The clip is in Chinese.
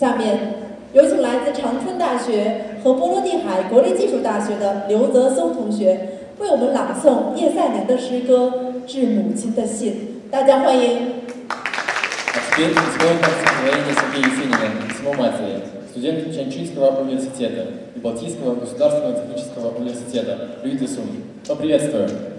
下面有请来自长春大学和波罗的海国立技术大学的刘泽松同学为我们朗诵叶赛宁的诗歌《致母亲的信》，大家欢迎。Освоение Сергея Есенина письмо матери, студент Чанчинского университета и Балтийского государственного технического университета Люди Сум. Поприветствуем!